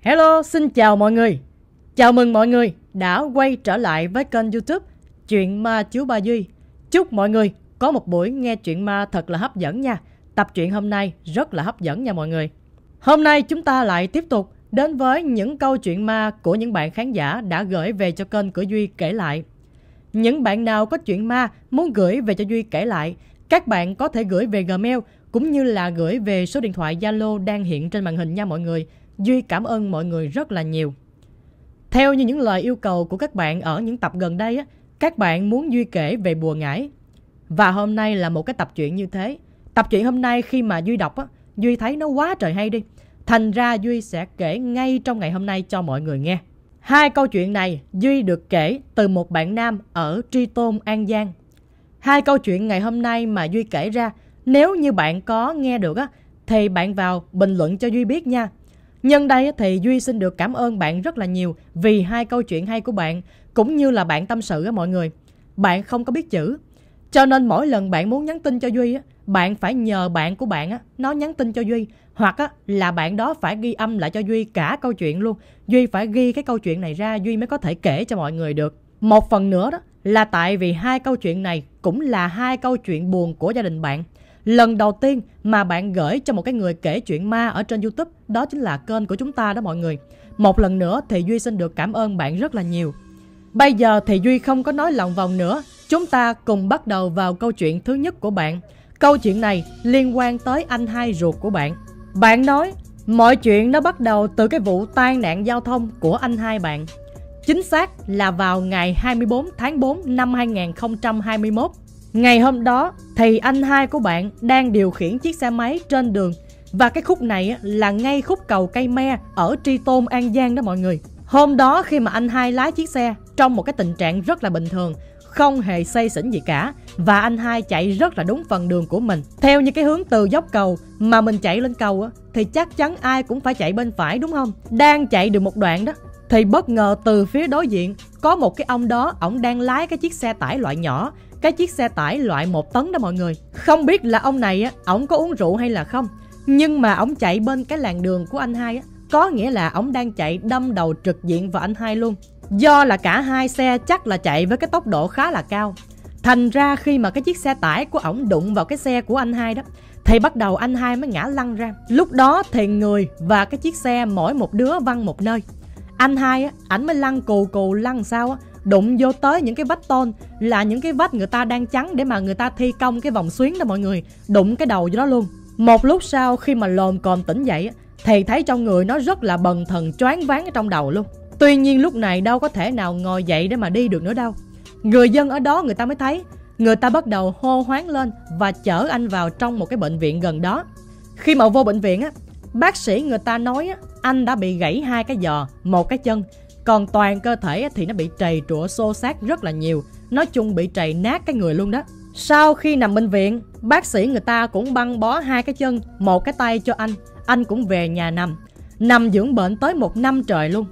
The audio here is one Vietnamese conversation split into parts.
Hello, xin chào mọi người. Chào mừng mọi người đã quay trở lại với kênh YouTube Chuyện ma chú Ba Duy. Chúc mọi người có một buổi nghe chuyện ma thật là hấp dẫn nha. Tập truyện hôm nay rất là hấp dẫn nha mọi người. Hôm nay chúng ta lại tiếp tục đến với những câu chuyện ma của những bạn khán giả đã gửi về cho kênh của Duy kể lại. Những bạn nào có chuyện ma muốn gửi về cho Duy kể lại, các bạn có thể gửi về Gmail cũng như là gửi về số điện thoại Zalo đang hiện trên màn hình nha mọi người. Duy cảm ơn mọi người rất là nhiều. Theo như những lời yêu cầu của các bạn ở những tập gần đây, các bạn muốn Duy kể về bùa ngải. Và hôm nay là một cái tập truyện như thế. Tập truyện hôm nay khi mà Duy đọc, Duy thấy nó quá trời hay đi. Thành ra Duy sẽ kể ngay trong ngày hôm nay cho mọi người nghe. Hai câu chuyện này Duy được kể từ một bạn nam ở Tri Tôn, An Giang. Hai câu chuyện ngày hôm nay mà Duy kể ra, nếu như bạn có nghe được á, thì bạn vào bình luận cho Duy biết nha. Nhân đây thì Duy xin được cảm ơn bạn rất là nhiều vì hai câu chuyện hay của bạn cũng như là bạn tâm sự á mọi người. Bạn không có biết chữ. Cho nên mỗi lần bạn muốn nhắn tin cho Duy á, bạn phải nhờ bạn của bạn á, nó nhắn tin cho Duy. Hoặc á, là bạn đó phải ghi âm lại cho Duy cả câu chuyện luôn. Duy phải ghi cái câu chuyện này ra Duy mới có thể kể cho mọi người được. Một phần nữa đó là tại vì hai câu chuyện này cũng là hai câu chuyện buồn của gia đình bạn. Lần đầu tiên mà bạn gửi cho một cái người kể chuyện ma ở trên YouTube, Đó chính là kênh của chúng ta đó mọi người. Một lần nữa thì Duy xin được cảm ơn bạn rất là nhiều. Bây giờ thì Duy không có nói lòng vòng nữa. Chúng ta cùng bắt đầu vào câu chuyện thứ nhất của bạn. Câu chuyện này liên quan tới anh hai ruột của bạn. Bạn nói, Mọi chuyện nó bắt đầu từ cái vụ tai nạn giao thông của anh hai bạn. Chính xác là vào ngày 24 tháng 4 năm 2021 Ngày hôm đó thì anh hai của bạn đang điều khiển chiếc xe máy trên đường. Và cái khúc này là ngay khúc cầu cây me ở Tri Tôn An Giang đó mọi người. Hôm đó khi mà anh hai lái chiếc xe, trong một cái tình trạng rất là bình thường, Không hề say xỉn gì cả. Và anh hai chạy rất là đúng phần đường của mình. Theo như cái hướng từ dốc cầu mà mình chạy lên cầu á, Thì chắc chắn ai cũng phải chạy bên phải đúng không? Đang chạy được một đoạn đó, Thì bất ngờ từ phía đối diện, Có một cái ông đó, Ổng đang lái cái chiếc xe tải loại nhỏ cái chiếc xe tải loại một tấn đó mọi người. Không biết là ông này á, ổng có uống rượu hay là không. Nhưng mà ổng chạy bên cái làn đường của anh hai á Có nghĩa là ổng đang chạy đâm đầu trực diện vào anh hai luôn. Do là cả hai xe chắc là chạy với cái tốc độ khá là cao. Thành ra khi mà cái chiếc xe tải của ổng đụng vào cái xe của anh hai đó Thì bắt đầu anh hai mới ngã lăn ra. Lúc đó thì người và cái chiếc xe mỗi một đứa văng một nơi. Anh hai á, ảnh mới lăn cù cù lăn sao á đụng vô tới những cái vách tôn là những cái vách người ta đang chắn để mà người ta thi công cái vòng xuyến đó mọi người. Đụng cái đầu vô đó luôn. Một lúc sau khi mà lồm còm tỉnh dậy thì thấy trong người nó rất là bần thần choáng váng ở trong đầu luôn. Tuy nhiên lúc này đâu có thể nào ngồi dậy để mà đi được nữa đâu. Người dân ở đó người ta mới thấy. Người ta bắt đầu hô hoáng lên và chở anh vào trong một cái bệnh viện gần đó. Khi mà vô bệnh viện á bác sĩ người ta nói á, anh đã bị gãy hai cái giò một cái chân còn toàn cơ thể thì nó bị trầy trụa xô xát rất là nhiều. Nói chung bị trầy nát cái người luôn đó. Sau khi nằm bệnh viện, Bác sĩ người ta cũng băng bó hai cái chân, Một cái tay cho anh. Anh cũng về nhà nằm. Nằm dưỡng bệnh tới một năm trời luôn.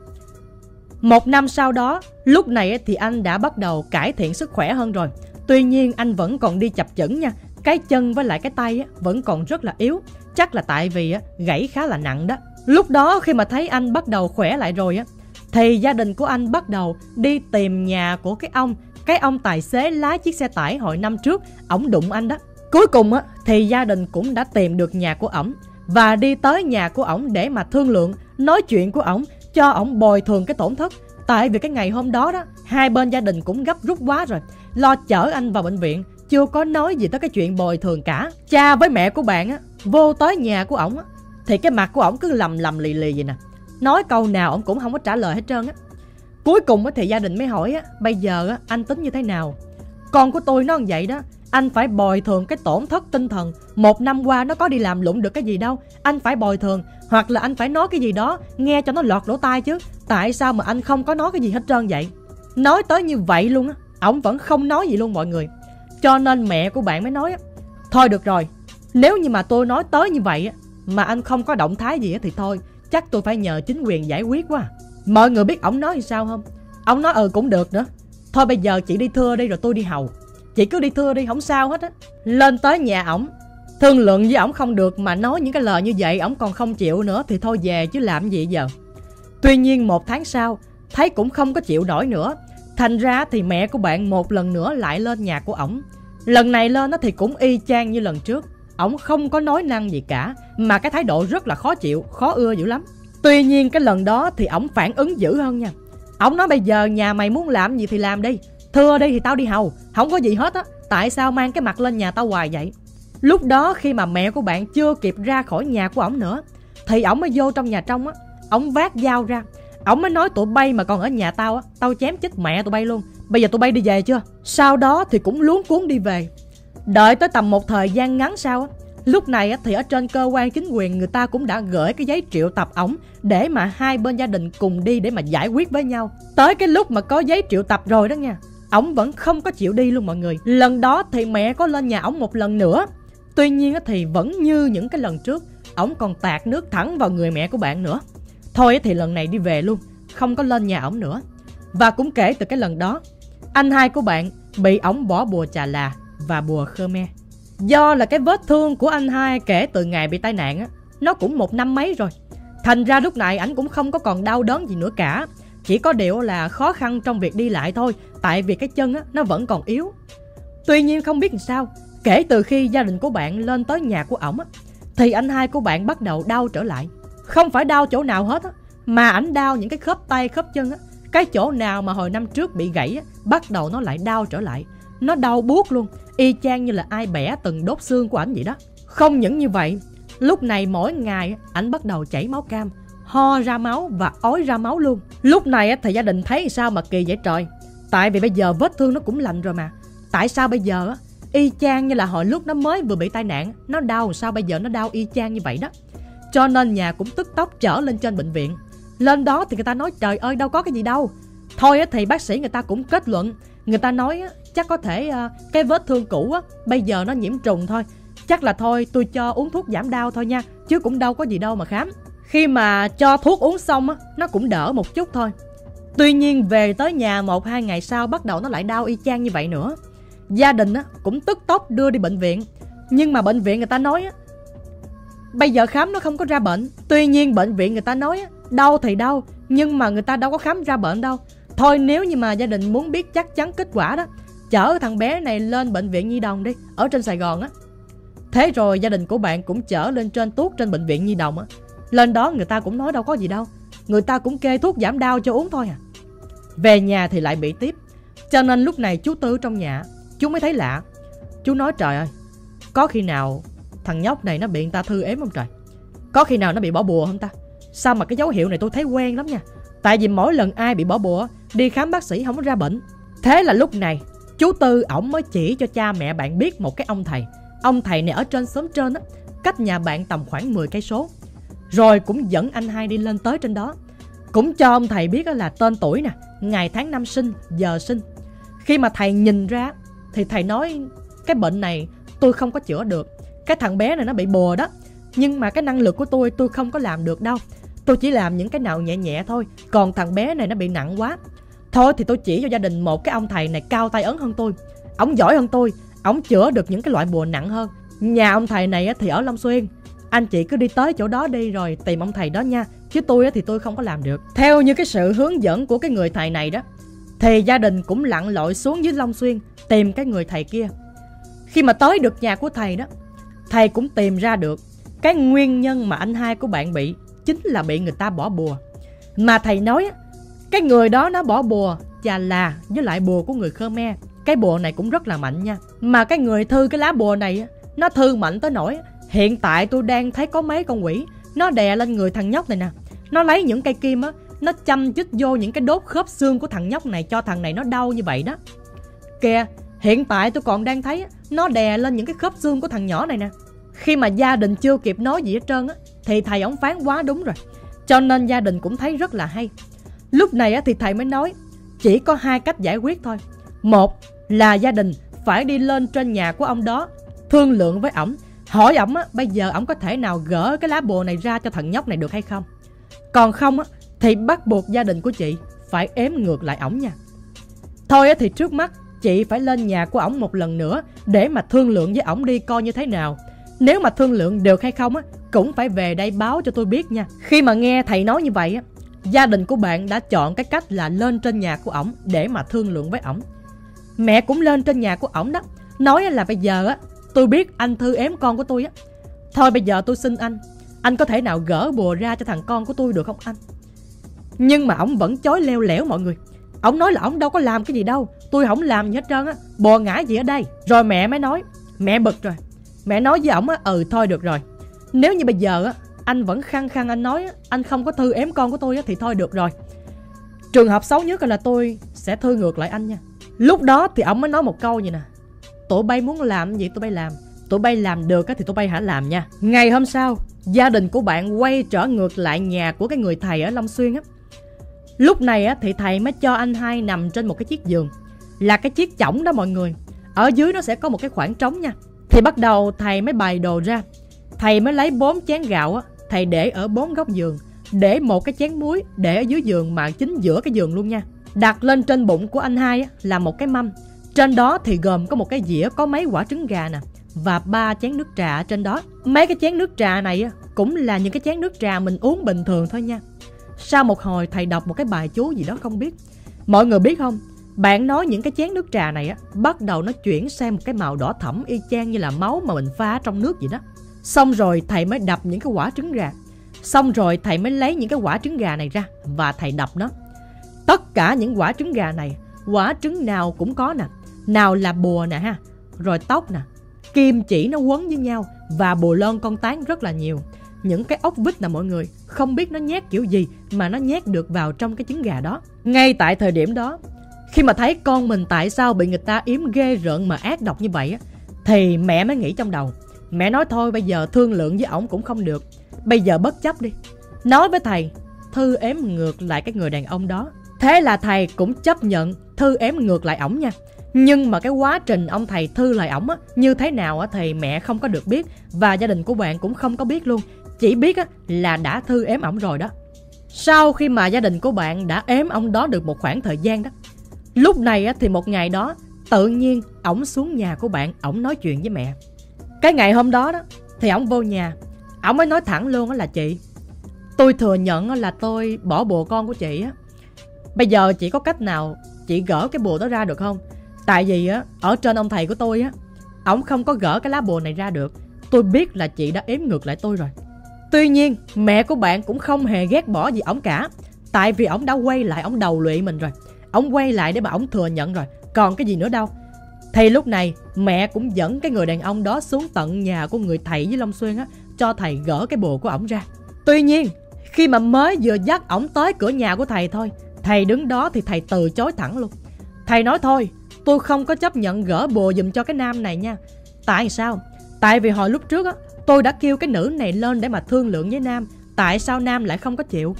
Một năm sau đó, Lúc này thì anh đã bắt đầu cải thiện sức khỏe hơn rồi. Tuy nhiên anh vẫn còn đi chập chững nha. Cái chân với lại cái tay vẫn còn rất là yếu. Chắc là tại vì gãy khá là nặng đó. Lúc đó khi mà thấy anh bắt đầu khỏe lại rồi á thì gia đình của anh bắt đầu đi tìm nhà của cái ông. Cái ông tài xế lái chiếc xe tải hồi năm trước. Ổng đụng anh đó. Cuối cùng á thì gia đình cũng đã tìm được nhà của ổng và đi tới nhà của ổng để mà thương lượng nói chuyện của ổng cho ổng bồi thường cái tổn thất. Tại vì cái ngày hôm đó đó hai bên gia đình cũng gấp rút quá rồi. Lo chở anh vào bệnh viện chưa có nói gì tới cái chuyện bồi thường cả. Cha với mẹ của bạn á vô tới nhà của ổng á thì cái mặt của ổng cứ lầm lầm lì lì vậy nè Nói câu nào ông cũng không có trả lời hết trơn á. Cuối cùng thì gia đình mới hỏi á, Bây giờ anh tính như thế nào? Con của tôi nó như vậy đó, Anh phải bồi thường cái tổn thất tinh thần. Một năm qua nó có đi làm lụng được cái gì đâu, Anh phải bồi thường, Hoặc là anh phải nói cái gì đó, Nghe cho nó lọt lỗ tai chứ. Tại sao mà anh không có nói cái gì hết trơn vậy? Nói tới như vậy luôn á, ổng vẫn không nói gì luôn mọi người. Cho nên mẹ của bạn mới nói á, Thôi được rồi, Nếu như mà tôi nói tới như vậy Mà anh không có động thái gì thì thôi. Chắc tôi phải nhờ chính quyền giải quyết quá Mọi người biết ổng nói như sao không Ông nói ừ cũng được nữa Thôi bây giờ chị đi thưa đi rồi tôi đi hầu Chị cứ đi thưa đi không sao hết á Lên tới nhà ổng Thương lượng với ổng không được mà nói những cái lời như vậy ổng còn không chịu nữa thì thôi về chứ làm gì giờ. Tuy nhiên một tháng sau, thấy cũng không có chịu nổi nữa. Thành ra thì mẹ của bạn một lần nữa lại lên nhà của ổng. Lần này lên nó thì cũng y chang như lần trước. Ổng không có nói năng gì cả, mà cái thái độ rất là khó chịu, khó ưa dữ lắm. Tuy nhiên cái lần đó thì ổng phản ứng dữ hơn nha. Ổng nói bây giờ nhà mày muốn làm gì thì làm đi. Thưa đi thì tao đi hầu, không có gì hết á. Tại sao mang cái mặt lên nhà tao hoài vậy? Lúc đó khi mà mẹ của bạn chưa kịp ra khỏi nhà của ổng nữa Thì ổng mới vô trong nhà trong á Ổng vác dao ra Ổng mới nói tụi bay mà còn ở nhà tao á Tao chém chết mẹ tụi bay luôn Bây giờ tụi bay đi về chưa Sau đó thì cũng luống cuốn đi về Đợi tới tầm một thời gian ngắn sau Lúc này thì ở trên cơ quan chính quyền người ta cũng đã gửi cái giấy triệu tập ổng để mà hai bên gia đình cùng đi để mà giải quyết với nhau. Tới cái lúc mà có giấy triệu tập rồi đó nha, ổng vẫn không có chịu đi luôn mọi người. Lần đó thì mẹ có lên nhà ổng một lần nữa Tuy nhiên thì vẫn như những cái lần trước Ổng còn tạt nước thẳng vào người mẹ của bạn nữa Thôi thì lần này đi về luôn Không có lên nhà ổng nữa Và cũng kể từ cái lần đó Anh hai của bạn bị ổng bỏ bùa chà là và bùa Khmer. Do là cái vết thương của anh hai kể từ ngày bị tai nạn á Nó cũng một năm mấy rồi. Thành ra lúc này ảnh cũng không có còn đau đớn gì nữa cả. Chỉ có điều là khó khăn trong việc đi lại thôi Tại vì cái chân á, nó vẫn còn yếu. Tuy nhiên không biết làm sao Kể từ khi gia đình của bạn lên tới nhà của ổng Thì anh hai của bạn bắt đầu đau trở lại. Không phải đau chỗ nào hết á Mà ảnh đau những cái khớp tay khớp chân á. Cái chỗ nào mà hồi năm trước bị gãy á Bắt đầu nó lại đau trở lại. Nó đau buốt luôn. Y chang như là ai bẻ từng đốt xương của ảnh vậy đó. Không những như vậy, Lúc này mỗi ngày ảnh bắt đầu chảy máu cam, Ho ra máu và ói ra máu luôn. Lúc này thì gia đình thấy sao mà kỳ vậy trời? Tại vì bây giờ vết thương nó cũng lành rồi mà. Tại sao bây giờ y chang như là hồi lúc nó mới vừa bị tai nạn, nó đau, sao bây giờ nó đau y chang như vậy đó? Cho nên nhà cũng tức tốc chở lên trên bệnh viện. Lên đó thì người ta nói, trời ơi, đâu có cái gì đâu. Thôi thì bác sĩ người ta cũng kết luận, người ta nói chắc có thể uh, cái vết thương cũ á bây giờ nó nhiễm trùng thôi. Chắc là thôi tôi cho uống thuốc giảm đau thôi nha chứ cũng đâu có gì đâu mà khám. Khi mà cho thuốc uống xong á nó cũng đỡ một chút thôi. Tuy nhiên về tới nhà một hai ngày sau bắt đầu nó lại đau y chang như vậy nữa. Gia đình á, cũng tức tốc đưa đi bệnh viện. Nhưng mà bệnh viện người ta nói á, Bây giờ khám nó không có ra bệnh. Tuy nhiên bệnh viện người ta nói á, Đau thì đau Nhưng mà người ta đâu có khám ra bệnh đâu. Thôi nếu như mà gia đình muốn biết chắc chắn kết quả đó Chở thằng bé này lên bệnh viện Nhi Đồng đi, Ở trên Sài Gòn á. Thế rồi gia đình của bạn cũng chở lên trên tuốt trên bệnh viện Nhi Đồng á. Lên đó người ta cũng nói đâu có gì đâu, Người ta cũng kê thuốc giảm đau cho uống thôi à. Về nhà thì lại bị tiếp, Cho nên lúc này chú Tư trong nhà, Chú mới thấy lạ. Chú nói, trời ơi, Có khi nào thằng nhóc này nó bị người ta thư ếm không trời? Có khi nào nó bị bỏ bùa không ta? Sao mà cái dấu hiệu này tôi thấy quen lắm nha. Tại vì mỗi lần ai bị bỏ bùa Đi khám bác sĩ không có ra bệnh. Thế là lúc này Chú Tư ổng mới chỉ cho cha mẹ bạn biết một cái ông thầy. Ông thầy này ở trên xóm trên á Cách nhà bạn tầm khoảng 10 cây số. Rồi cũng dẫn anh hai đi lên tới trên đó. Cũng cho ông thầy biết là tên tuổi nè Ngày tháng năm sinh, giờ sinh. Khi mà thầy nhìn ra thì thầy nói cái bệnh này tôi không có chữa được. Cái thằng bé này nó bị bùa đó. Nhưng mà cái năng lực của tôi tôi không có làm được đâu. Tôi chỉ làm những cái nào nhẹ nhẹ thôi. Còn thằng bé này nó bị nặng quá thôi thì tôi chỉ cho gia đình một cái ông thầy này cao tay ấn hơn tôi. Ổng giỏi hơn tôi ổng chữa được những cái loại bùa nặng hơn. Nhà ông thầy này thì ở long xuyên. Anh chị cứ đi tới chỗ đó đi rồi tìm ông thầy đó nha. Chứ tôi thì tôi không có làm được. Theo như cái sự hướng dẫn của cái người thầy này đó thì gia đình cũng lặn lội xuống dưới long xuyên tìm cái người thầy kia. Khi mà tới được nhà của thầy đó, thầy cũng tìm ra được cái nguyên nhân mà anh hai của bạn bị chính là bị người ta bỏ bùa. Mà thầy nói cái người đó nó bỏ bùa chà là với lại bùa của người Khmer. Cái bùa này cũng rất là mạnh nha. Mà cái người thư cái lá bùa này nó thư mạnh tới nỗi hiện tại tôi đang thấy có mấy con quỷ nó đè lên người thằng nhóc này nè. Nó lấy những cây kim á, nó chăm chích vô những cái đốt khớp xương của thằng nhóc này cho thằng này nó đau như vậy đó. Kìa, hiện tại tôi còn đang thấy nó đè lên những cái khớp xương của thằng nhỏ này nè. Khi mà gia đình chưa kịp nói gì hết trơn á, thì thầy ổng phán quá đúng rồi. Cho nên gia đình cũng thấy rất là hay. Lúc này thì thầy mới nói, chỉ có hai cách giải quyết thôi. Một là gia đình phải đi lên trên nhà của ông đó, thương lượng với ổng, hỏi ổng bây giờ ổng có thể nào gỡ cái lá bùa này ra cho thằng nhóc này được hay không. Còn không thì bắt buộc gia đình của chị phải ém ngược lại ổng nha. Thôi thì trước mắt chị phải lên nhà của ổng một lần nữa để mà thương lượng với ổng đi coi như thế nào. Nếu mà thương lượng được hay không á Cũng phải về đây báo cho tôi biết nha Khi mà nghe thầy nói như vậy á Gia đình của bạn đã chọn cái cách là lên trên nhà của ổng Để mà thương lượng với ổng. Mẹ cũng lên trên nhà của ổng đó. Nói là bây giờ á, Tôi biết anh thư ém con của tôi á. Thôi bây giờ tôi xin anh. Anh có thể nào gỡ bùa ra cho thằng con của tôi được không anh? Nhưng mà ổng vẫn chối leo lẻo mọi người. Ổng nói là ổng đâu có làm cái gì đâu. Tôi không làm gì hết trơn á. Bò ngã gì ở đây? Rồi mẹ mới nói. Mẹ bực rồi. Mẹ nói với ổng á Ừ thôi được rồi. Nếu như bây giờ á anh vẫn khăng khăng anh nói Anh không có thư ém con của tôi Thì thôi được rồi. Trường hợp xấu nhất là tôi sẽ thư ngược lại anh nha. Lúc đó thì ổng mới nói một câu vậy nè. Tụi bay muốn làm gì tụi bay làm Tụi bay làm được thì tụi bay hãy làm nha. Ngày hôm sau Gia đình của bạn quay trở ngược lại nhà của cái người thầy ở Long Xuyên á. Lúc này á, thì thầy mới cho anh hai nằm trên một cái chiếc giường. Là cái chiếc chõng đó mọi người. Ở dưới nó sẽ có một cái khoảng trống nha. Thì bắt đầu thầy mới bày đồ ra. Thầy mới lấy bốn chén gạo á, Thầy để ở bốn góc giường, Để một cái chén muối để ở dưới giường mà chính giữa cái giường luôn nha. Đặt lên trên bụng của anh hai là một cái mâm. Trên đó thì gồm có một cái dĩa có mấy quả trứng gà nè Và ba chén nước trà trên đó. Mấy cái chén nước trà này cũng là những cái chén nước trà mình uống bình thường thôi nha. Sau một hồi thầy đọc một cái bài chú gì đó không biết. Mọi người biết không? Bạn nói những cái chén nước trà này á Bắt đầu nó chuyển sang một cái màu đỏ thẫm Y chang như là máu mà mình pha trong nước vậy đó. Xong rồi thầy mới đập những cái quả trứng gà. Xong rồi thầy mới lấy những cái quả trứng gà này ra Và thầy đập nó. Tất cả những quả trứng gà này, Quả trứng nào cũng có nè. Nào là bùa nè ha, Rồi tóc nè. Kim chỉ nó quấn với nhau Và bồ lon con tán rất là nhiều. Những cái ốc vít nè mọi người, Không biết nó nhét kiểu gì Mà nó nhét được vào trong cái trứng gà đó. Ngay tại thời điểm đó, Khi mà thấy con mình tại sao bị người ta yếm ghê rợn mà ác độc như vậy á, Thì mẹ mới nghĩ trong đầu Mẹ nói thôi bây giờ thương lượng với ổng cũng không được. Bây giờ bất chấp đi. Nói với thầy Thư ém ngược lại cái người đàn ông đó. Thế là thầy cũng chấp nhận Thư ém ngược lại ổng nha. Nhưng mà cái quá trình ông thầy thư lại ổng á như thế nào á thì mẹ không có được biết và gia đình của bạn cũng không có biết luôn. Chỉ biết á, là đã thư ém ổng rồi đó. Sau khi mà gia đình của bạn đã ém ông đó được một khoảng thời gian đó Lúc này á, thì một ngày đó Tự nhiên ổng xuống nhà của bạn Ổng nói chuyện với mẹ. Cái ngày hôm đó đó Thì ổng vô nhà Ổng mới nói thẳng luôn á là chị Tôi thừa nhận là tôi bỏ bùa con của chị á Bây giờ chị có cách nào Chị gỡ cái bùa đó ra được không Tại vì á Ở trên ông thầy của tôi á Ổng không có gỡ cái lá bùa này ra được Tôi biết là chị đã ếm ngược lại tôi rồi Tuy nhiên, mẹ của bạn cũng không hề ghét bỏ gì ổng cả. Tại vì ổng đã quay lại ổng đầu lụy mình rồi. Ổng quay lại để mà ổng thừa nhận rồi. Còn cái gì nữa đâu. Thì lúc này, mẹ cũng dẫn cái người đàn ông đó xuống tận nhà của người thầy với Long Xuyên á, cho thầy gỡ cái bùa của ổng ra. Tuy nhiên, khi mà mới vừa dắt ổng tới cửa nhà của thầy thôi, thầy đứng đó thì thầy từ chối thẳng luôn. Thầy nói thôi, tôi không có chấp nhận gỡ bùa dùm cho cái nam này nha. Tại sao? Tại vì hồi lúc trước á, Tôi đã kêu cái nữ này lên để mà thương lượng với Nam Tại sao Nam lại không có chịu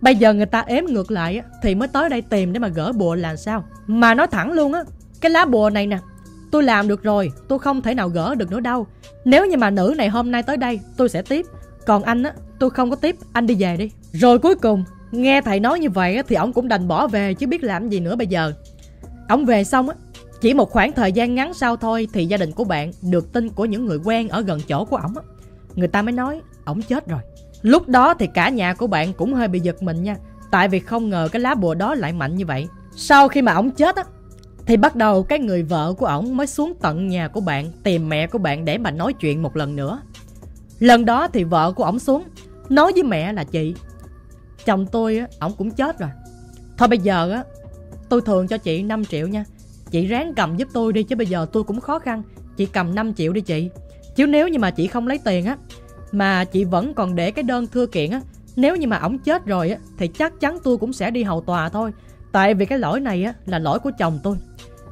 Bây giờ người ta ếm ngược lại Thì mới tới đây tìm để mà gỡ bùa làm sao Mà nói thẳng luôn á cái lá bùa này nè Tôi làm được rồi Tôi không thể nào gỡ được nữa đâu Nếu như mà nữ này hôm nay tới đây Tôi sẽ tiếp Còn anh á Tôi không có tiếp Anh đi về đi Rồi cuối cùng Nghe thầy nói như vậy Thì ông cũng đành bỏ về Chứ biết làm gì nữa bây giờ Ông về xong á chỉ một khoảng thời gian ngắn sau thôi thì gia đình của bạn được tin của những người quen ở gần chỗ của ổng. Người ta mới nói ổng chết rồi. Lúc đó thì cả nhà của bạn cũng hơi bị giật mình nha. Tại vì không ngờ cái lá bùa đó lại mạnh như vậy. Sau khi mà ổng chết á, thì bắt đầu cái người vợ của ổng mới xuống tận nhà của bạn tìm mẹ của bạn để mà nói chuyện một lần nữa. Lần đó thì vợ của ổng xuống nói với mẹ là chị chồng tôi á, ổng cũng chết rồi. Thôi bây giờ á, tôi thường cho chị 5 triệu nha. Chị ráng cầm giúp tôi đi chứ bây giờ tôi cũng khó khăn Chị cầm 5 triệu đi chị Chứ nếu như mà chị không lấy tiền á Mà chị vẫn còn để cái đơn thưa kiện á Nếu như mà ổng chết rồi á Thì chắc chắn tôi cũng sẽ đi hầu tòa thôi Tại vì cái lỗi này á là lỗi của chồng tôi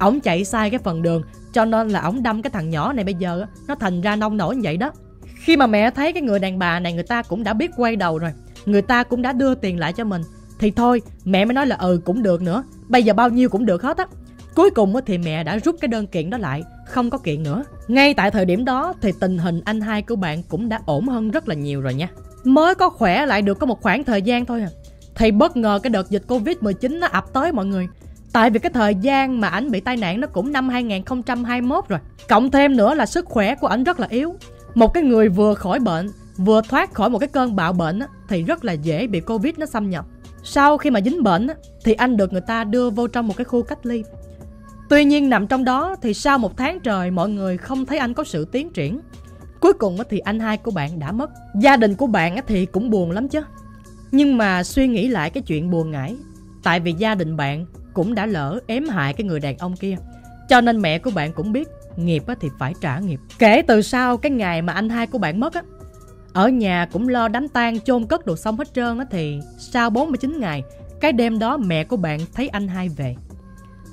Ổng chạy sai cái phần đường, Cho nên là ổng đâm cái thằng nhỏ này bây giờ Nó thành ra nông nổi như vậy đó. Khi mà mẹ thấy cái người đàn bà này, người ta cũng đã biết quay đầu rồi, Người ta cũng đã đưa tiền lại cho mình, Thì thôi, mẹ mới nói là ừ cũng được nữa, Bây giờ bao nhiêu cũng được hết á. Cuối cùng thì mẹ đã rút cái đơn kiện đó lại, Không có kiện nữa. Ngay tại thời điểm đó thì tình hình anh hai của bạn cũng đã ổn hơn rất là nhiều rồi nha. Mới có khỏe lại được có một khoảng thời gian thôi à. Thì bất ngờ cái đợt dịch Covid-19 nó ập tới mọi người Tại vì cái thời gian mà ảnh bị tai nạn nó cũng năm 2021 rồi. Cộng thêm nữa là sức khỏe của ảnh rất là yếu. Một cái người vừa khỏi bệnh Vừa thoát khỏi một cái cơn bạo bệnh á, Thì rất là dễ bị Covid nó xâm nhập. Sau khi mà dính bệnh á, Thì anh được người ta đưa vô trong một cái khu cách ly. Tuy nhiên nằm trong đó Thì sau một tháng trời mọi người không thấy anh có sự tiến triển. Cuối cùng thì anh hai của bạn đã mất. Gia đình của bạn thì cũng buồn lắm chứ. Nhưng mà suy nghĩ lại cái chuyện buồn ngãi Tại vì gia đình bạn cũng đã lỡ ém hại cái người đàn ông kia. Cho nên mẹ của bạn cũng biết, Nghiệp thì phải trả nghiệp. Kể từ sau cái ngày mà anh hai của bạn mất á, Ở nhà cũng lo đám tang chôn cất đồ xong hết trơn á Thì sau 49 ngày, Cái đêm đó mẹ của bạn thấy anh hai về.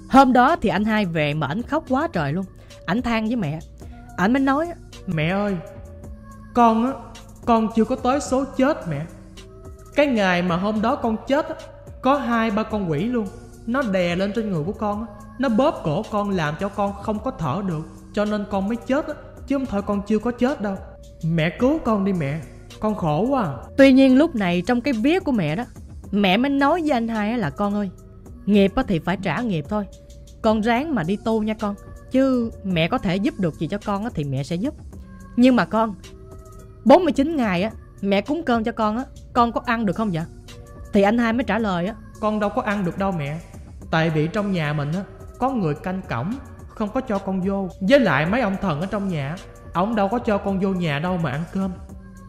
Hôm đó thì anh hai về mà ảnh khóc quá trời luôn. Ảnh than với mẹ. Ảnh mới nói, Mẹ ơi, Con á, Con chưa có tới số chết mẹ. Cái ngày mà hôm đó con chết á, Có hai ba con quỷ luôn. Nó đè lên trên người của con á. Nó bóp cổ con làm cho con không có thở được. Cho nên con mới chết á. Chứ không thôi con chưa có chết đâu. Mẹ cứu con đi mẹ. Con khổ quá à. Tuy nhiên lúc này trong cái vía của mẹ đó Mẹ mới nói với anh hai là con ơi Nghiệp thì phải trả nghiệp thôi. Con ráng mà đi tu nha con. Chứ mẹ có thể giúp được gì cho con thì mẹ sẽ giúp. Nhưng mà con 49 ngày á Mẹ cúng cơm cho con á Con có ăn được không vậy? Thì anh hai mới trả lời á. Con đâu có ăn được đâu mẹ Tại vì trong nhà mình á Có người canh cổng Không có cho con vô. Với lại mấy ông thần ở trong nhà Ông đâu có cho con vô nhà đâu mà ăn cơm.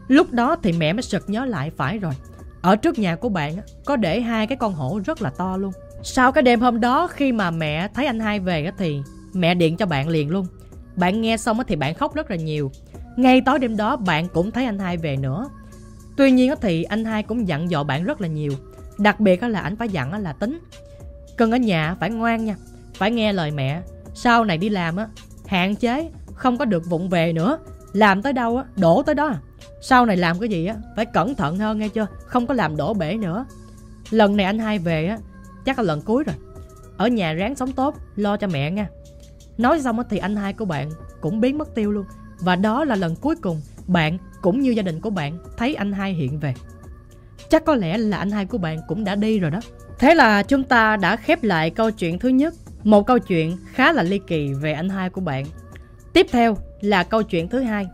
Lúc đó thì mẹ mới sực nhớ lại phải rồi. Ở trước nhà của bạn á, có để hai cái con hổ rất là to luôn. Sau cái đêm hôm đó khi mà mẹ thấy anh hai về á, thì mẹ điện cho bạn liền luôn. Bạn nghe xong á, thì bạn khóc rất là nhiều. Ngay tối đêm đó bạn cũng thấy anh hai về nữa. Tuy nhiên thì anh hai cũng dặn dò bạn rất là nhiều. Đặc biệt là anh phải dặn là tính. Cần ở nhà phải ngoan nha, Phải nghe lời mẹ Sau này đi làm á, Hạn chế, Không có được vụng về nữa Làm tới đâu á, Đổ tới đó. À. Sau này làm cái gì á, Phải cẩn thận hơn nghe chưa, Không có làm đổ bể nữa Lần này anh hai về á, Chắc là lần cuối rồi Ở nhà ráng sống tốt, Lo cho mẹ nha Nói xong thì anh hai của bạn Cũng biến mất tiêu luôn và đó là lần cuối cùng bạn cũng như gia đình của bạn thấy anh hai hiện về. Chắc có lẽ là anh hai của bạn cũng đã đi rồi đó. Thế là chúng ta đã khép lại câu chuyện thứ nhất, một câu chuyện khá là ly kỳ về anh hai của bạn. Tiếp theo là câu chuyện thứ hai.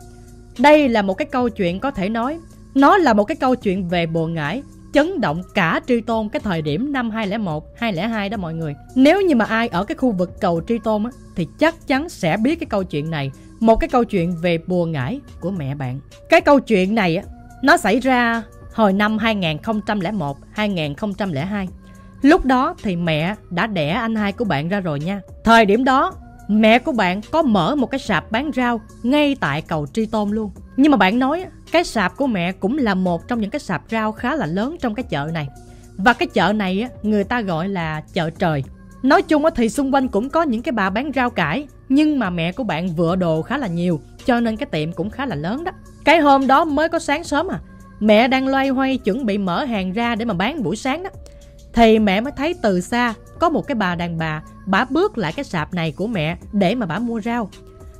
Đây là một cái câu chuyện có thể nói, nó là một cái câu chuyện về bồ ngải, chấn động cả Tri Tôn cái thời điểm năm 2001, 2002 đó mọi người. Nếu như mà ai ở cái khu vực cầu Tri Tôn á, thì chắc chắn sẽ biết cái câu chuyện này một cái câu chuyện về bùa ngải của mẹ bạn. Cái câu chuyện này á, nó xảy ra hồi năm 2001, 2002. Lúc đó thì mẹ đã đẻ anh hai của bạn ra rồi nha. Thời điểm đó, mẹ của bạn có mở một cái sạp bán rau ngay tại cầu Tri Tôn luôn. Nhưng mà bạn nói cái sạp của mẹ cũng là một trong những cái sạp rau khá là lớn trong cái chợ này. Và cái chợ này người ta gọi là chợ trời. Nói chung thì xung quanh cũng có những cái bà bán rau cải Nhưng mà mẹ của bạn vựa đồ khá là nhiều Cho nên cái tiệm cũng khá là lớn đó Cái hôm đó mới có sáng sớm à Mẹ đang loay hoay chuẩn bị mở hàng ra để mà bán buổi sáng đó thì mẹ mới thấy từ xa Có một cái bà đàn bà Bà bước lại cái sạp này của mẹ Để mà bà mua rau.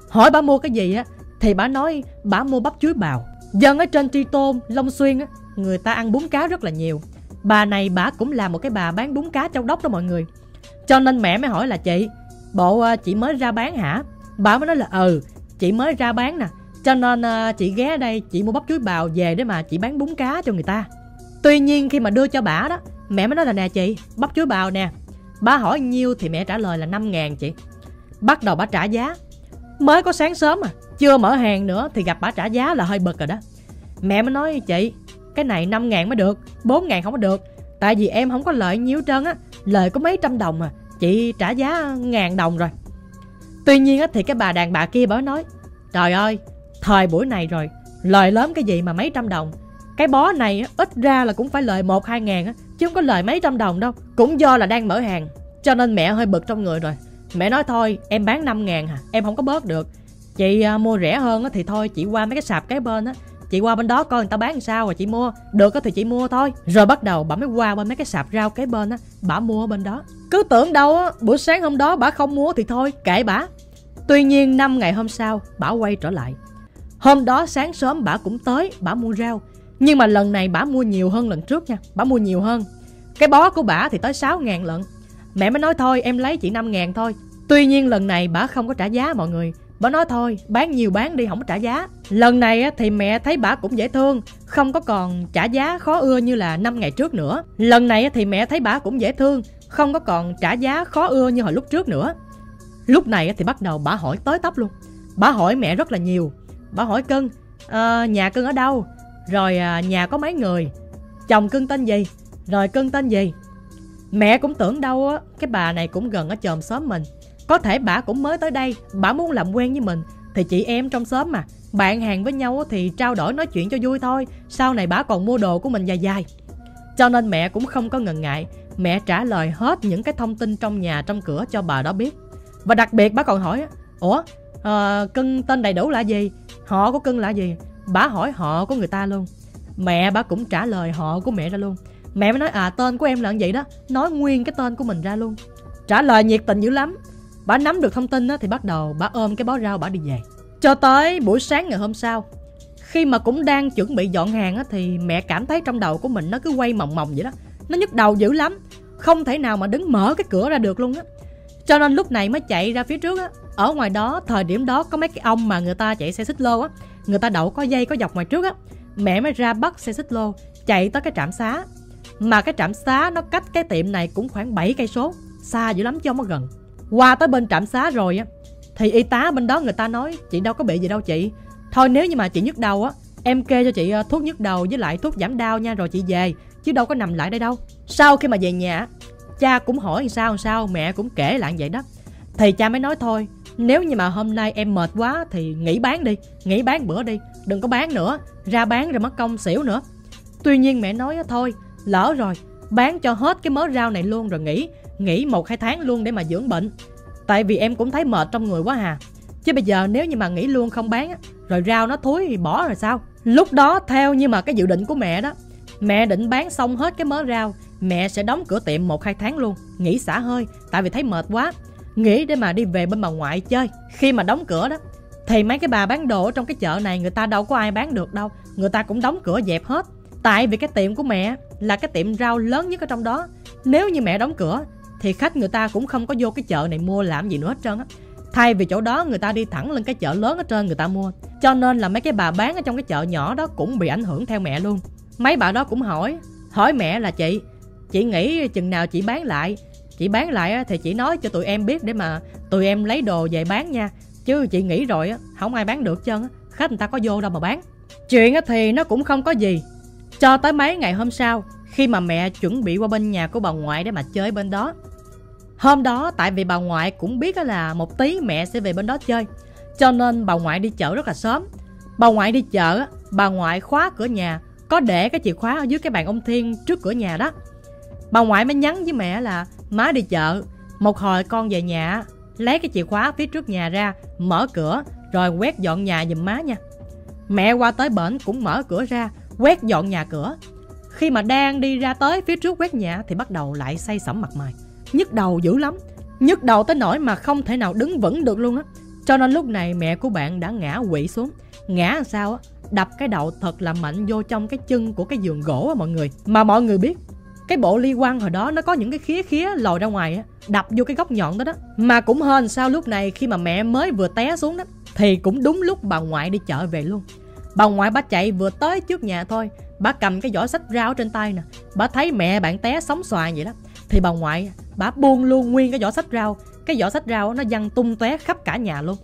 Hỏi bà mua cái gì á Thì bà nói bà mua bắp chuối bào. Dân ở trên Tri Tôn, Long Xuyên á Người ta ăn bún cá rất là nhiều. Bà này bà cũng là một cái bà bán bún cá châu đốc đó mọi người. Cho nên mẹ mới hỏi là chị Bộ ờ, chị mới ra bán hả? Bà mới nói là ừ Chị mới ra bán nè. Cho nên ờ, chị ghé đây chị mua bắp chuối bào về để mà chị bán bún cá cho người ta. Tuy nhiên khi mà đưa cho bà đó Mẹ mới nói là nè chị Bắp chuối bào nè. Bà hỏi nhiêu thì mẹ trả lời là 5 ngàn chị. Bắt đầu bà trả giá. Mới có sáng sớm à Chưa mở hàng nữa thì gặp bà trả giá là hơi bực rồi đó. Mẹ mới nói chị Cái này 5 ngàn mới được 4 ngàn không có được. Tại vì em không có lợi nhiêu trơn á Lời có mấy trăm đồng à. Chị trả giá ngàn đồng rồi. Tuy nhiên á, thì cái bà đàn bà kia bà nói Trời ơi Thời buổi này rồi Lời lớn cái gì mà mấy trăm đồng. Cái bó này ít ra là cũng phải lời một hai ngàn á, Chứ không có lời mấy trăm đồng đâu. Cũng do là đang mở hàng Cho nên mẹ hơi bực trong người rồi. Mẹ nói thôi em bán 5 ngàn hả? Em không có bớt được. Chị à, mua rẻ hơn thì thôi chị qua mấy cái sạp cái bên á. Chị qua bên đó coi người ta bán làm sao rồi chị mua. Được thì chị mua thôi. Rồi bắt đầu bà mới qua bên mấy cái sạp rau kế bên á Bà mua ở bên đó. Cứ tưởng đâu á Buổi sáng hôm đó bà không mua thì thôi kệ bà. Tuy nhiên năm ngày hôm sau Bà quay trở lại. Hôm đó sáng sớm bà cũng tới Bà mua rau. Nhưng mà lần này bà mua nhiều hơn lần trước nha. Bà mua nhiều hơn. Cái bó của bà thì tới 6 ngàn lận. Mẹ mới nói thôi em lấy chỉ 5 ngàn thôi. Tuy nhiên lần này bà không có trả giá mọi người. Bà nói thôi bán nhiều bán đi không có trả giá. Lần này thì mẹ thấy bà cũng dễ thương. Không có còn trả giá khó ưa như là năm ngày trước nữa. Lần này thì mẹ thấy bà cũng dễ thương. Không có còn trả giá khó ưa như hồi lúc trước nữa. Lúc này thì bắt đầu bà hỏi tới tấp luôn. Bà hỏi mẹ rất là nhiều. Bà hỏi cưng à, ờ, Nhà cưng ở đâu? Rồi à, nhà có mấy người? Chồng cưng tên gì? Rồi cưng tên gì? Mẹ cũng tưởng đâu á Cái bà này cũng gần ở chòm xóm mình. Có thể bà cũng mới tới đây Bà muốn làm quen với mình. Thì chị em trong xóm mà Bạn hàng với nhau thì trao đổi nói chuyện cho vui thôi. Sau này bà còn mua đồ của mình dài dài. Cho nên mẹ cũng không có ngần ngại. Mẹ trả lời hết những cái thông tin trong nhà trong cửa cho bà đó biết. Và đặc biệt bà còn hỏi Ủa à, cưng tên đầy đủ là gì? Họ của cưng là gì? Bà hỏi họ của người ta luôn. Mẹ bà cũng trả lời họ của mẹ ra luôn. Mẹ mới nói à tên của em là vậy đó. Nói nguyên cái tên của mình ra luôn. Trả lời nhiệt tình dữ lắm. Bà nắm được thông tin á, thì bắt đầu bà ôm cái bó rau bà đi về. Cho tới buổi sáng ngày hôm sau Khi mà cũng đang chuẩn bị dọn hàng á, Thì mẹ cảm thấy trong đầu của mình nó cứ quay mòng mòng vậy đó. Nó nhức đầu dữ lắm. Không thể nào mà đứng mở cái cửa ra được luôn á. Cho nên lúc này mới chạy ra phía trước á. Ở ngoài đó, thời điểm đó có mấy cái ông mà người ta chạy xe xích lô á. Người ta đậu có dây, có dọc ngoài trước á. Mẹ mới ra bắt xe xích lô, Chạy tới cái trạm xá. Mà cái trạm xá nó cách cái tiệm này cũng khoảng 7 cây số, Xa dữ lắm chứ không có gần. Qua tới bên trạm xá rồi á, Thì y tá bên đó người ta nói, Chị đâu có bị gì đâu chị. Thôi nếu như mà chị nhức đầu á, Em kê cho chị ờ, thuốc nhức đầu với lại thuốc giảm đau nha, Rồi chị về, Chứ đâu có nằm lại đây đâu. Sau khi mà về nhà Cha cũng hỏi sao sao, Mẹ cũng kể lại vậy đó. Thì cha mới nói thôi nếu như mà hôm nay em mệt quá Thì nghỉ bán đi, Nghỉ bán bữa đi, Đừng có bán nữa, Ra bán rồi mất công xỉu nữa. Tuy nhiên mẹ nói thôi, Lỡ rồi, Bán cho hết cái mớ rau này luôn rồi nghỉ Nghỉ một hai tháng luôn để mà dưỡng bệnh. Tại vì em cũng thấy mệt trong người quá hà. Chứ bây giờ nếu như mà nghỉ luôn không bán Rồi rau nó thối thì bỏ rồi sao? Lúc đó theo như mà cái dự định của mẹ đó, Mẹ định bán xong hết cái mớ rau, Mẹ sẽ đóng cửa tiệm một hai tháng luôn, Nghỉ xả hơi, Tại vì thấy mệt quá. Nghỉ để mà đi về bên bà ngoại chơi. Khi mà đóng cửa đó, Thì mấy cái bà bán đồ ở trong cái chợ này, Người ta đâu có ai bán được đâu. Người ta cũng đóng cửa dẹp hết. Tại vì cái tiệm của mẹ là cái tiệm rau lớn nhất ở trong đó. Nếu như mẹ đóng cửa, Thì khách người ta cũng không có vô cái chợ này mua làm gì nữa hết trơn á. Thay vì chỗ đó, người ta đi thẳng lên cái chợ lớn ở trên người ta mua. Cho nên là mấy cái bà bán ở trong cái chợ nhỏ đó cũng bị ảnh hưởng theo mẹ luôn. Mấy bà đó cũng hỏi Hỏi mẹ là chị Chị nghĩ chừng nào chị bán lại? Chị bán lại thì chị nói cho tụi em biết để mà tụi em lấy đồ về bán nha. Chứ chị nghĩ rồi không ai bán được chân Khách người ta có vô đâu mà bán. Chuyện thì nó cũng không có gì. Cho tới mấy ngày hôm sau, Khi mà mẹ chuẩn bị qua bên nhà của bà ngoại để mà chơi bên đó. Hôm đó, tại vì bà ngoại cũng biết là một tí mẹ sẽ về bên đó chơi, Cho nên bà ngoại đi chợ rất là sớm. Bà ngoại đi chợ Bà ngoại khóa cửa nhà, Có để cái chìa khóa ở dưới cái bàn ông Thiên trước cửa nhà đó. Bà ngoại mới nhắn với mẹ là, Má đi chợ. Một hồi con về nhà, Lấy cái chìa khóa phía trước nhà ra, Mở cửa, Rồi quét dọn nhà giùm má nha. Mẹ qua tới bển cũng mở cửa ra, quét dọn nhà cửa. Khi mà đang đi ra tới phía trước quét nhà thì bắt đầu lại say sẩm mặt mày. Nhức đầu dữ lắm, nhức đầu tới nỗi mà không thể nào đứng vững được luôn á. Cho nên lúc này mẹ của bạn đã ngã quỵ xuống. Ngã làm sao á? Đập cái đầu thật là mạnh vô trong cái chân của cái giường gỗ á mọi người. Mà mọi người biết cái bộ ly quan hồi đó nó có những cái khía khía lòi ra ngoài á, đập vô cái góc nhọn đó đó. Mà cũng hên sao lúc này khi mà mẹ mới vừa té xuống đó, thì cũng đúng lúc bà ngoại đi chợ về luôn. Bà ngoại bà chạy vừa tới trước nhà thôi, Bà cầm cái giỏ sách rau trên tay nè, Bà thấy mẹ bạn té sóng xoài vậy đó. Thì bà ngoại, bà buông luôn nguyên cái giỏ sách rau, Cái giỏ sách rau nó văng tung tóe khắp cả nhà luôn.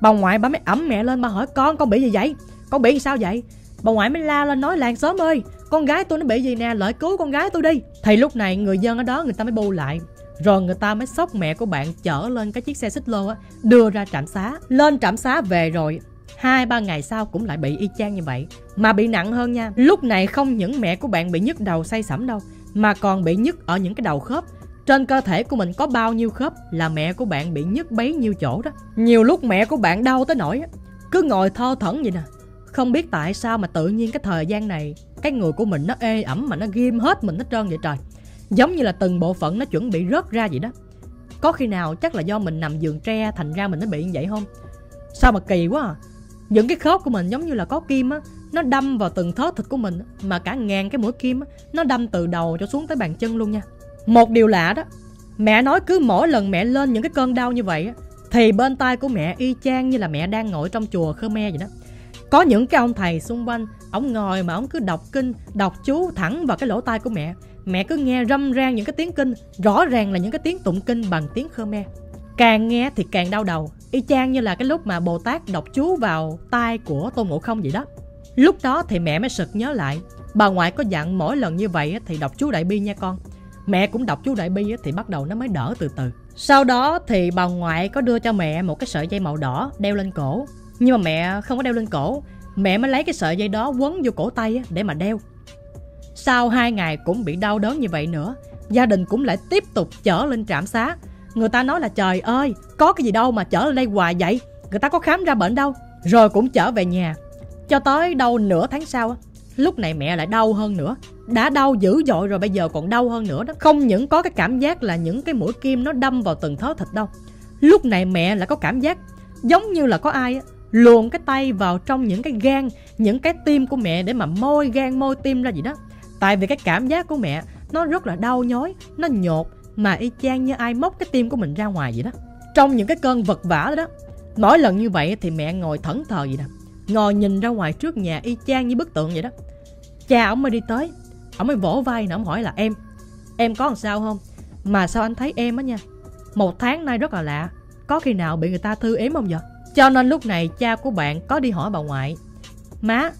Bà ngoại bà mới ẩm mẹ lên, Bà hỏi, con con bị gì vậy? Con bị sao vậy? Bà ngoại mới la lên nói, làng xóm ơi con gái tôi nó bị gì nè? Lợi cứu con gái tôi đi. Thì lúc này người dân ở đó người ta mới bu lại. Rồi người ta mới xốc mẹ của bạn chở lên cái chiếc xe xích lô á, đưa ra trạm xá. Lên trạm xá về rồi, hai, ba ngày sau cũng lại bị y chang như vậy. Mà bị nặng hơn nha, lúc này không những mẹ của bạn bị nhức đầu say sẩm đâu, mà còn bị nhức ở những cái đầu khớp. Trên cơ thể của mình có bao nhiêu khớp là mẹ của bạn bị nhức bấy nhiêu chỗ đó. Nhiều lúc mẹ của bạn đau tới nỗi cứ ngồi thơ thẩn vậy nè. Không biết tại sao mà tự nhiên cái thời gian này cái người của mình nó ê ẩm mà nó ghim hết mình hết trơn vậy trời. Giống như là từng bộ phận nó chuẩn bị rớt ra vậy đó. Có khi nào chắc là do mình nằm giường tre thành ra mình nó bị như vậy không? Sao mà kỳ quá à? Những cái khớp của mình giống như là có kim á, nó đâm vào từng thớ thịt của mình mà cả ngàn cái mũi kim á, nó đâm từ đầu cho xuống tới bàn chân luôn nha. Một điều lạ đó, mẹ nói cứ mỗi lần mẹ lên những cái cơn đau như vậy á, Thì bên tai của mẹ y chang như là mẹ đang ngồi trong chùa Khmer vậy đó. Có những cái ông thầy xung quanh, Ông ngồi mà ông cứ đọc kinh, Đọc chú thẳng vào cái lỗ tai của mẹ. Mẹ cứ nghe râm ran những cái tiếng kinh, Rõ ràng là những cái tiếng tụng kinh bằng tiếng Khmer. Càng nghe thì càng đau đầu, Y chang như là cái lúc mà Bồ Tát đọc chú vào tai của Tôn Ngộ Không vậy đó. Lúc đó thì mẹ mới sực nhớ lại, Bà ngoại có dặn mỗi lần như vậy thì đọc chú Đại Bi nha con. Mẹ cũng đọc chú Đại Bi thì bắt đầu nó mới đỡ từ từ. Sau đó thì bà ngoại có đưa cho mẹ một cái sợi dây màu đỏ đeo lên cổ. Nhưng mà mẹ không có đeo lên cổ. Mẹ mới lấy cái sợi dây đó quấn vô cổ tay để mà đeo. Sau hai ngày cũng bị đau đớn như vậy nữa, Gia đình cũng lại tiếp tục chở lên trạm xá. Người ta nói là, trời ơi, Có cái gì đâu mà chở lên đây hoài vậy? Người ta có khám ra bệnh đâu. Rồi cũng chở về nhà. Cho tới đâu nửa tháng sau Lúc này mẹ lại đau hơn nữa. Đã đau dữ dội rồi, bây giờ còn đau hơn nữa đó. Không những có cái cảm giác là những cái mũi kim nó đâm vào từng thớ thịt đâu. Lúc này mẹ lại có cảm giác Giống như là có ai luồn cái tay vào trong những cái gan những cái tim của mẹ để mà môi gan môi tim ra gì đó. Tại vì cái cảm giác của mẹ nó rất là đau nhói nó nhột mà y chang như ai móc cái tim của mình ra ngoài vậy đó. Trong những cái cơn vật vã đó, mỗi lần như vậy thì mẹ ngồi thẫn thờ vậy nè ngồi nhìn ra ngoài trước nhà y chang như bức tượng vậy đó. Cha ông mới đi tới ông mới vỗ vai nè ông hỏi là em em có làm sao không? Mà sao anh thấy em á nha một tháng nay rất là lạ có khi nào bị người ta thư ếm không vậy? Cho nên lúc này cha của bạn có đi hỏi bà ngoại, Má,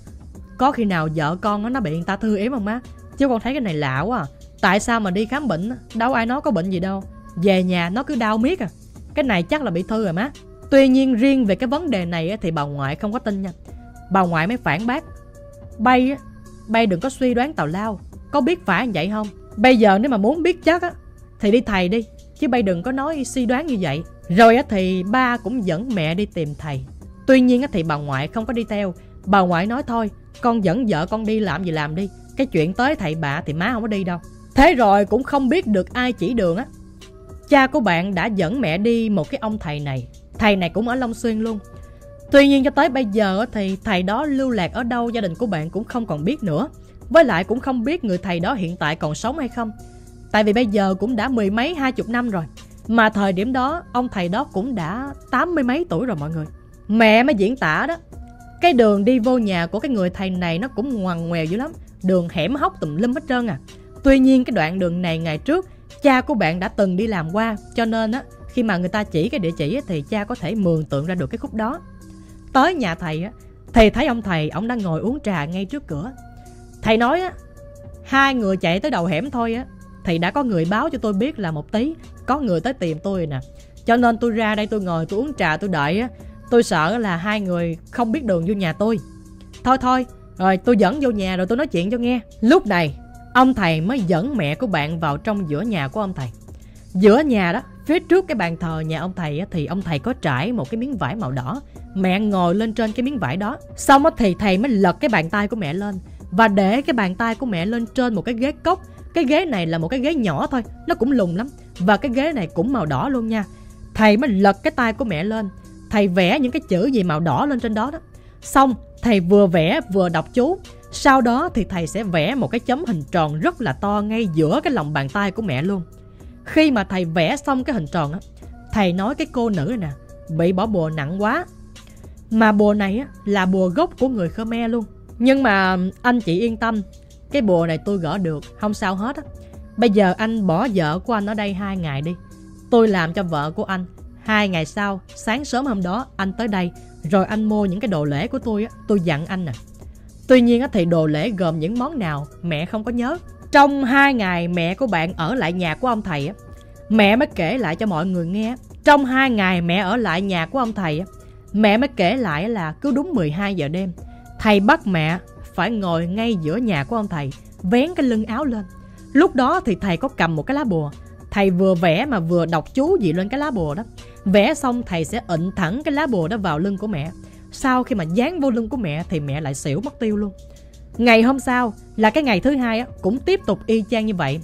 Có khi nào vợ con nó bị người ta thư yếm không má? Chứ con thấy cái này lạ quá à. Tại sao mà đi khám bệnh Đâu ai nói có bệnh gì đâu. Về nhà nó cứ đau miết à. Cái này chắc là bị thư rồi má. Tuy nhiên riêng về cái vấn đề này thì bà ngoại không có tin nha. Bà ngoại mới phản bác, Bay Bay đừng có suy đoán tào lao. Có biết phải vậy không? Bây giờ nếu mà muốn biết chắc á, Thì đi thầy đi, Chứ bay đừng có nói suy đoán như vậy rồi thì ba cũng dẫn mẹ đi tìm thầy. Tuy nhiên thì bà ngoại không có đi theo. Bà ngoại nói thôi, Con dẫn vợ con đi làm gì làm đi. Cái chuyện tới thầy bà thì má không có đi đâu. Thế rồi cũng không biết được ai chỉ đường á. Cha của bạn đã dẫn mẹ đi một cái ông thầy này. Thầy này cũng ở Long Xuyên luôn. Tuy nhiên cho tới bây giờ thì thầy đó lưu lạc ở đâu gia đình của bạn cũng không còn biết nữa. Với lại cũng không biết người thầy đó hiện tại còn sống hay không. Tại vì bây giờ cũng đã mười mấy, hai chục năm rồi mà thời điểm đó, Ông thầy đó cũng đã tám mươi mấy tuổi rồi mọi người. Mẹ mới diễn tả đó. Cái đường đi vô nhà của cái người thầy này Nó cũng ngoằn ngoèo dữ lắm. Đường hẻm hóc tùm lum hết trơn à. Tuy nhiên cái đoạn đường này ngày trước, Cha của bạn đã từng đi làm qua. Cho nên á, khi mà người ta chỉ cái địa chỉ Thì cha có thể mường tượng ra được cái khúc đó. Tới nhà thầy á Thì thấy ông thầy, Ông đang ngồi uống trà ngay trước cửa. Thầy nói á, Hai người chạy tới đầu hẻm thôi á. Thì đã có người báo cho tôi biết là một tí có người tới tìm tôi nè. Cho nên tôi ra đây tôi ngồi tôi uống trà tôi đợi á. Tôi sợ là hai người không biết đường vô nhà tôi. Thôi thôi rồi tôi dẫn vô nhà rồi tôi nói chuyện cho nghe. Lúc này ông thầy mới dẫn mẹ của bạn vào trong giữa nhà của ông thầy. Giữa nhà đó phía trước cái bàn thờ nhà ông thầy á, thì ông thầy có trải một cái miếng vải màu đỏ. Mẹ ngồi lên trên cái miếng vải đó. Xong á thì thầy mới lật cái bàn tay của mẹ lên và để cái bàn tay của mẹ lên trên một cái ghế cốc cái ghế này là một cái ghế nhỏ thôi, nó cũng lùn lắm. Và cái ghế này cũng màu đỏ luôn nha. Thầy mới lật cái tay của mẹ lên. Thầy vẽ những cái chữ gì màu đỏ lên trên đó đó. Xong, thầy vừa vẽ vừa đọc chú. Sau đó thì thầy sẽ vẽ một cái chấm hình tròn rất là to ngay giữa cái lòng bàn tay của mẹ luôn. Khi mà thầy vẽ xong cái hình tròn á, Thầy nói cái cô nữ này nè, Bị bỏ bùa nặng quá. Mà bùa này á là bùa gốc của người Khmer luôn. Nhưng mà anh chị yên tâm cái bùa này tôi gỡ được, Không sao hết á. Bây giờ anh bỏ vợ của anh ở đây hai ngày đi. Tôi làm cho vợ của anh. Hai ngày sau, Sáng sớm hôm đó, anh tới đây. Rồi anh mua những cái đồ lễ của tôi á. Tôi dặn anh nè. Tuy nhiên á thì đồ lễ gồm những món nào, Mẹ không có nhớ. Trong hai ngày mẹ của bạn ở lại nhà của ông thầy á, Mẹ mới kể lại cho mọi người nghe. Trong hai ngày mẹ ở lại nhà của ông thầy á, Mẹ mới kể lại là cứ đúng 12 giờ đêm, Thầy bắt mẹ phải ngồi ngay giữa nhà của ông thầy, Vén cái lưng áo lên. Lúc đó thì thầy có cầm một cái lá bùa. Thầy vừa vẽ mà vừa đọc chú gì lên cái lá bùa đó. Vẽ xong thầy sẽ ịnh thẳng cái lá bùa đó vào lưng của mẹ. Sau khi mà dán vô lưng của mẹ thì mẹ lại xỉu mất tiêu luôn. Ngày hôm sau là cái ngày thứ hai cũng tiếp tục y chang như vậy.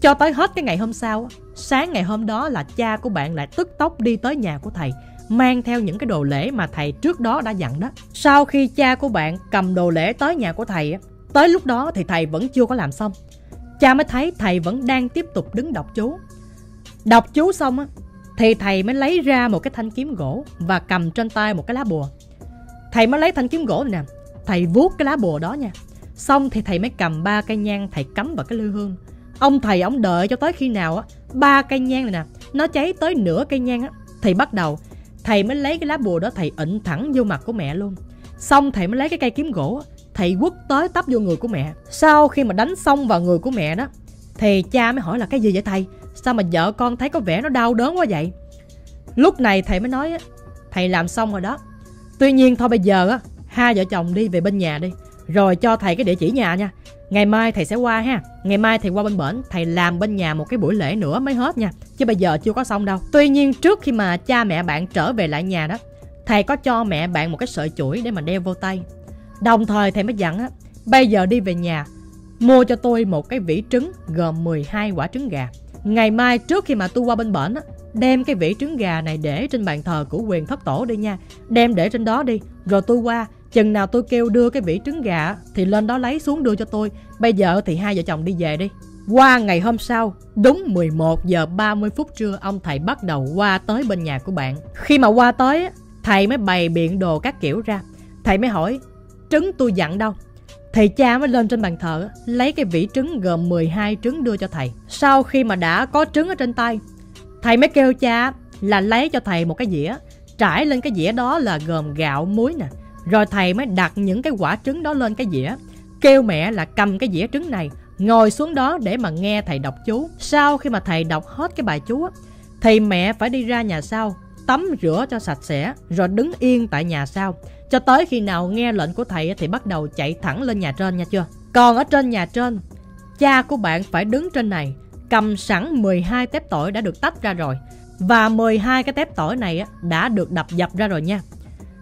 Cho tới hết cái ngày hôm sau Sáng ngày hôm đó là cha của bạn lại tức tốc đi tới nhà của thầy. Mang theo những cái đồ lễ mà thầy trước đó đã dặn đó. Sau khi cha của bạn cầm đồ lễ tới nhà của thầy á, Tới lúc đó thì thầy vẫn chưa có làm xong. Cha mới thấy thầy vẫn đang tiếp tục đứng đọc chú. Đọc chú xong á Thì thầy mới lấy ra một cái thanh kiếm gỗ Và cầm trên tay một cái lá bùa. Thầy mới lấy thanh kiếm gỗ này nè Thầy vuốt cái lá bùa đó nha. Xong thì thầy mới cầm ba cây nhang Thầy cắm vào cái lư hương. Ông thầy ông đợi cho tới khi nào á ba cây nhang này nè Nó cháy tới nửa cây nhang á Thì bắt đầu Thầy mới lấy cái lá bùa đó, thầy ịnh thẳng vô mặt của mẹ luôn. Xong thầy mới lấy cái cây kiếm gỗ Thầy quất tới tấp vô người của mẹ. Sau khi mà đánh xong vào người của mẹ đó Thì cha mới hỏi là cái gì vậy thầy? Sao mà vợ con thấy có vẻ nó đau đớn quá vậy? Lúc này thầy mới nói Thầy làm xong rồi đó. Tuy nhiên thôi bây giờ á, Hai vợ chồng đi về bên nhà đi, Rồi cho thầy cái địa chỉ nhà nha. Ngày mai thầy sẽ qua ha. Ngày mai thầy qua bên bển, Thầy làm bên nhà một cái buổi lễ nữa mới hết nha. Chứ bây giờ chưa có xong đâu. Tuy nhiên trước khi mà cha mẹ bạn trở về lại nhà đó, Thầy có cho mẹ bạn một cái sợi chuỗi để mà đeo vô tay. Đồng thời thầy mới dặn á, Bây giờ đi về nhà, Mua cho tôi một cái vỉ trứng gồm 12 quả trứng gà. Ngày mai trước khi mà tôi qua bên bển á, Đem cái vỉ trứng gà này để trên bàn thờ của quyền thất tổ đi nha. Đem để trên đó đi, Rồi tôi qua Chừng nào tôi kêu đưa cái vỉ trứng gà Thì lên đó lấy xuống đưa cho tôi. Bây giờ thì hai vợ chồng đi về đi. Qua ngày hôm sau, Đúng 11 giờ 30 phút trưa, Ông thầy bắt đầu qua tới bên nhà của bạn. Khi mà qua tới, Thầy mới bày biện đồ các kiểu ra. Thầy mới hỏi, Trứng tôi dặn đâu? Thầy cha mới lên trên bàn thờ, Lấy cái vỉ trứng gồm 12 trứng đưa cho thầy. Sau khi mà đã có trứng ở trên tay, Thầy mới kêu cha là lấy cho thầy một cái dĩa. Trải lên cái dĩa đó là gồm gạo, muối nè rồi thầy mới đặt những cái quả trứng đó lên cái dĩa Kêu mẹ là cầm cái dĩa trứng này Ngồi xuống đó để mà nghe thầy đọc chú Sau khi mà thầy đọc hết cái bài chú á, Thì mẹ phải đi ra nhà sau Tắm rửa cho sạch sẽ Rồi đứng yên tại nhà sau Cho tới khi nào nghe lệnh của thầy Thì bắt đầu chạy thẳng lên nhà trên nha chưa Còn ở trên nhà trên Cha của bạn phải đứng trên này cầm sẵn 12 tép tỏi đã được tách ra rồi. Và 12 cái tép tỏi này đã được đập dập ra rồi nha.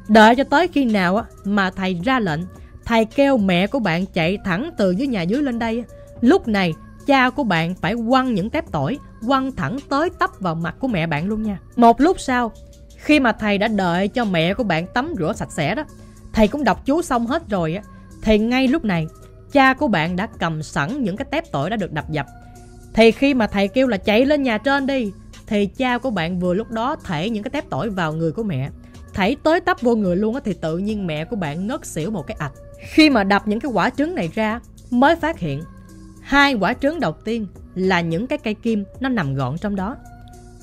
Đợi cho tới khi nào mà thầy ra lệnh, thầy kêu mẹ của bạn chạy thẳng từ dưới nhà dưới lên đây. Lúc này, cha của bạn phải quăng những tép tỏi, quăng thẳng tới tấp vào mặt của mẹ bạn luôn nha. Một lúc sau, khi mà thầy đã đợi cho mẹ của bạn tắm rửa sạch sẽ đó, thầy cũng đọc chú xong hết rồi á, thì ngay lúc này, cha của bạn đã cầm sẵn những cái tép tỏi đã được đập dập thì khi mà thầy kêu là chạy lên nhà trên đi Thì cha của bạn vừa lúc đó thể những cái tép tỏi vào người của mẹ Thảy tới tấp vô người luôn á Thì tự nhiên mẹ của bạn ngất xỉu một cái ạch. Khi mà đập những cái quả trứng này ra Mới phát hiện Hai quả trứng đầu tiên là những cái cây kim Nó nằm gọn trong đó.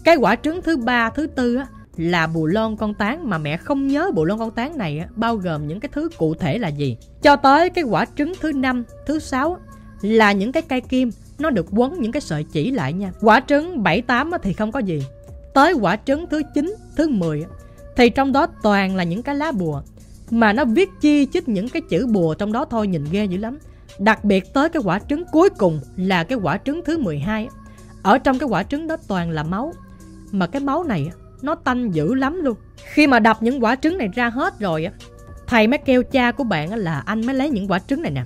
Cái quả trứng thứ ba, thứ tư á là bù lon con tán mà mẹ không nhớ bù lon con tán này á, bao gồm những cái thứ cụ thể là gì. Cho tới cái quả trứng thứ năm, thứ sáu là những cái cây kim nó được quấn những cái sợi chỉ lại nha. Quả trứng 7, 8 thì không có gì. Tới quả trứng thứ 9, thứ 10 thì trong đó toàn là những cái lá bùa. Mà nó viết chi chích những cái chữ bùa trong đó thôi, nhìn ghê dữ lắm. Đặc biệt tới cái quả trứng cuối cùng là cái quả trứng thứ 12 ở trong cái quả trứng đó toàn là máu. Mà cái máu này nó tanh dữ lắm luôn. Khi mà đập những quả trứng này ra hết rồi thầy mới kêu cha của bạn là anh mới lấy những quả trứng này nè.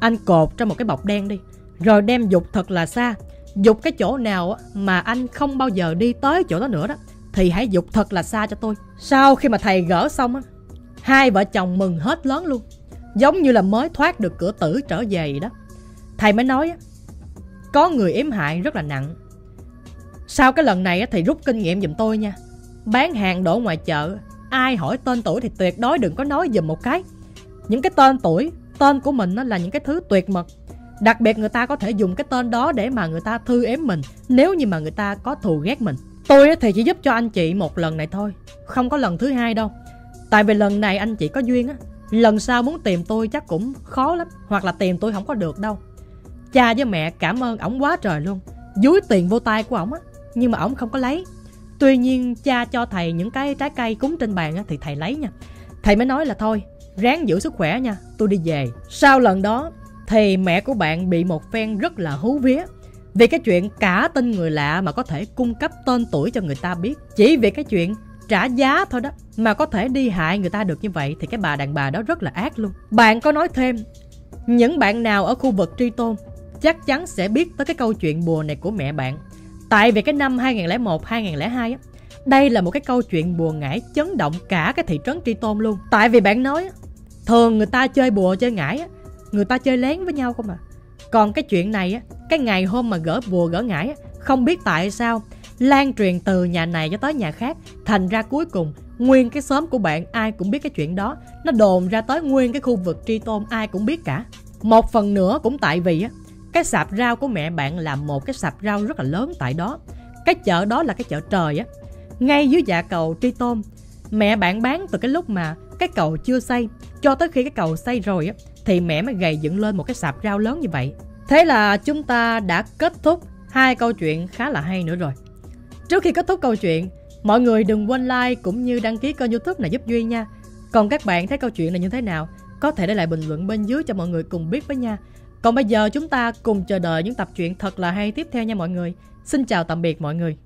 Anh cột trong một cái bọc đen đi, rồi đem dục thật là xa. Dục cái chỗ nào mà anh không bao giờ đi tới chỗ đó nữa đó. Thì hãy dục thật là xa cho tôi. Sau khi mà thầy gỡ xong á, Hai vợ chồng mừng hết lớn luôn. Giống như là mới thoát được cửa tử trở về đó. Thầy mới nói Có người yếm hại rất là nặng. Sau cái lần này thì rút kinh nghiệm giùm tôi nha. Bán hàng đổ ngoài chợ, Ai hỏi tên tuổi thì tuyệt đối đừng có nói giùm một cái. Những cái tên tuổi, Tên của mình nó là những cái thứ tuyệt mật. Đặc biệt người ta có thể dùng cái tên đó để mà người ta thư ếm mình, Nếu như mà người ta có thù ghét mình. Tôi thì chỉ giúp cho anh chị một lần này thôi Không có lần thứ hai đâu. Tại vì lần này anh chị có duyên á Lần sau muốn tìm tôi chắc cũng khó lắm Hoặc là tìm tôi không có được đâu. Cha với mẹ cảm ơn ổng quá trời luôn Dúi tiền vô tay của ổng á Nhưng mà ổng không có lấy. Tuy nhiên cha cho thầy những cái trái cây cúng trên bàn á, thì thầy lấy nha. Thầy mới nói là thôi Ráng giữ sức khỏe nha Tôi đi về. Sau lần đó thì mẹ của bạn bị một phen rất là hú vía vì cái chuyện cả tên người lạ mà có thể cung cấp tên tuổi cho người ta biết, chỉ vì cái chuyện trả giá thôi đó, mà có thể đi hại người ta được như vậy thì cái bà đàn bà đó rất là ác luôn. Bạn có nói thêm, những bạn nào ở khu vực tri tôn chắc chắn sẽ biết tới cái câu chuyện bùa này của mẹ bạn. Tại vì cái năm 2001 2002 đây là một cái câu chuyện bùa ngải chấn động cả cái thị trấn tri tôn luôn. Tại vì bạn nói thường người ta chơi bùa chơi ngải người ta chơi lén với nhau không à còn cái chuyện này á cái ngày hôm mà gỡ bùa gỡ ngải á không biết tại sao lan truyền từ nhà này cho tới nhà khác. Thành ra cuối cùng, nguyên cái xóm của bạn ai cũng biết cái chuyện đó. Nó đồn ra tới nguyên cái khu vực tri tôn ai cũng biết cả. Một phần nữa cũng tại vì á, cái sạp rau của mẹ bạn là một cái sạp rau rất là lớn tại đó. Cái chợ đó là cái chợ trời á. Ngay dưới dạ cầu tri tôn, mẹ bạn bán từ cái lúc mà cái cầu chưa xây cho tới khi cái cầu xây rồi á thì mẹ mới gầy dựng lên một cái sạp rau lớn như vậy. Thế là chúng ta đã kết thúc hai câu chuyện khá là hay nữa rồi. Trước khi kết thúc câu chuyện, mọi người đừng quên like cũng như đăng ký kênh youtube này giúp Duy nha. Còn các bạn thấy câu chuyện này như thế nào? Có thể để lại bình luận bên dưới cho mọi người cùng biết với nha. Còn bây giờ chúng ta cùng chờ đợi những tập truyện thật là hay tiếp theo nha mọi người. Xin chào tạm biệt mọi người.